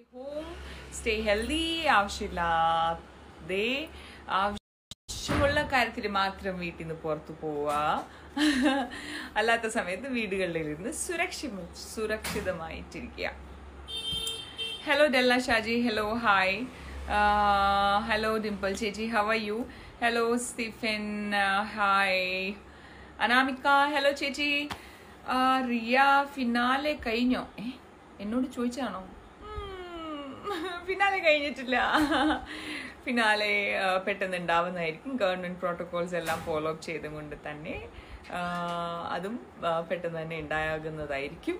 Home stay healthy ആവശ്യമില്ലാതെ ആവശ്യമുള്ള കാര്യത്തിൽ മാത്രം വീട്ടിൽ നിന്ന് പുറത്തു പോവാ അല്ലാത്ത സമയത്ത് വീടുകളിലിരുന്ന് സുരക്ഷ സുരക്ഷിതമായിട്ടിരിക്കുക. Hello Della Shaji hello hi hello Dimple ചേച്ചി how you hello Stephen hi Anamika hello ചേച്ചി റിയ ഫിനാലെ കഴിഞ്ഞോ? എന്നോട് ചോദിച്ചാണോ? ഫിനാലെ കഴിഞ്ഞിട്ടില്ല. ഫിനാലെ പെട്ടെന്ന് ഉണ്ടാവുന്നതായിരിക്കും ഗവൺമെന്റ് പ്രോട്ടോകോൾസ് എല്ലാം ഫോളോ അപ്പ് ചെയ്തുകൊണ്ട് തന്നെ അതും പെട്ടെന്ന് തന്നെ ഉണ്ടാകുന്നതായിരിക്കും.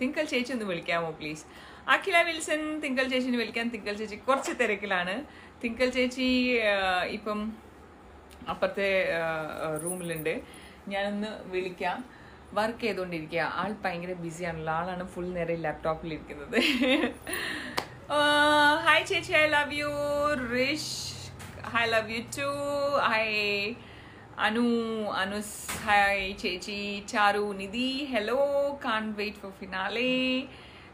തിങ്കൾ ചേച്ചി ഒന്ന് വിളിക്കാമോ പ്ലീസ് അഖില വിൽസൺ തിങ്കൾ ചേച്ചിനെ വിളിക്കാൻ തിങ്കൾ ചേച്ചി കുറച്ച് തിരക്കിലാണ്. തിങ്കൾ ചേച്ചി ഇപ്പം അപ്പുറത്തെ റൂമിലുണ്ട്. ഞാനൊന്ന് വിളിക്കാം. വർക്ക് ചെയ്തുകൊണ്ടിരിക്കുക. ആൾ ഭയങ്കര ബിസിയാണല്ലോ. ആളാണ് ഫുൾ നേരം ലാപ്ടോപ്പിൽ ഇരിക്കുന്നത്. ഹായ് ചേച്ചി I love you Rish I love you too I Anu അനുസ് hi ചേച്ചി Charu Nidhi hello can't wait for finale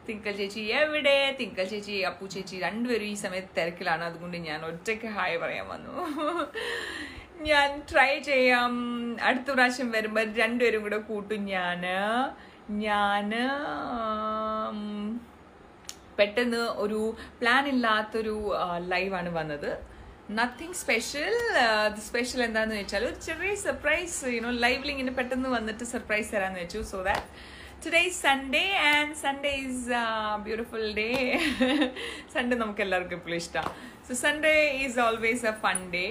Thinkal ചേച്ചി എവിടെ തിങ്കൽ ചേച്ചി അപ്പു ചേച്ചി രണ്ടുപേരും ഈ സമയത്ത് തിരക്കിലാണ്. അതുകൊണ്ട് ഞാൻ ഒറ്റയ്ക്ക് ഹായ് പറയാൻ വന്നു. ഞാൻ ട്രൈ ചെയ്യാം. അടുത്ത പ്രാവശ്യം വരുമ്പോൾ രണ്ടുപേരും കൂടെ കൂട്ടും. ഞാൻ ഞാൻ പെട്ടെന്ന് ഒരു പ്ലാൻ ഇല്ലാത്തൊരു ലൈവാണ് വന്നത്. നത്തിങ് സ്പെഷ്യൽ സ്പെഷ്യൽ എന്താണെന്ന് വെച്ചാൽ ഒരു ചെറിയ സർപ്രൈസ് യുനോ ലൈവിൽ ഇങ്ങനെ പെട്ടെന്ന് വന്നിട്ട് സർപ്രൈസ് തരാന്ന് വെച്ചു. So that today Sunday and Sunday is beautiful day Sunday നമുക്ക് എല്ലാവർക്കും എപ്പോഴും ഇഷ്ടമാണ് so Sunday is always a fun day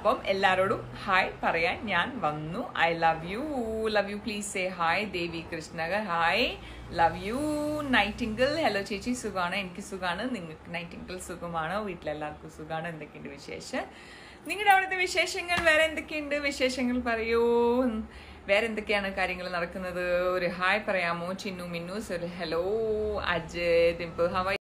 അപ്പം എല്ലാവരോടും ഹായ് പറയാൻ ഞാൻ വന്നു. I love you love you please say hi Devi Krishnakar hi love you Nightingale hello ചേച്ചി സുഖമാണ് എനിക്ക് സുഖമാണ് നിങ്ങൾക്ക് നൈറ്റിങ്കിൾ സുഖമാണോ? വീട്ടിലെല്ലാവർക്കും സുഖമാണ് എന്തൊക്കെയുണ്ട് വിശേഷം? നിങ്ങളുടെ അവിടുത്തെ വിശേഷങ്ങൾ വേറെ എന്തൊക്കെയുണ്ട്? വിശേഷങ്ങൾ പറയൂ. വേറെ എന്തൊക്കെയാണ് കാര്യങ്ങൾ നടക്കുന്നത്? ഒരു ഹായ് പറയാമോ? Chinnu Minnu hello Ajay Dimple how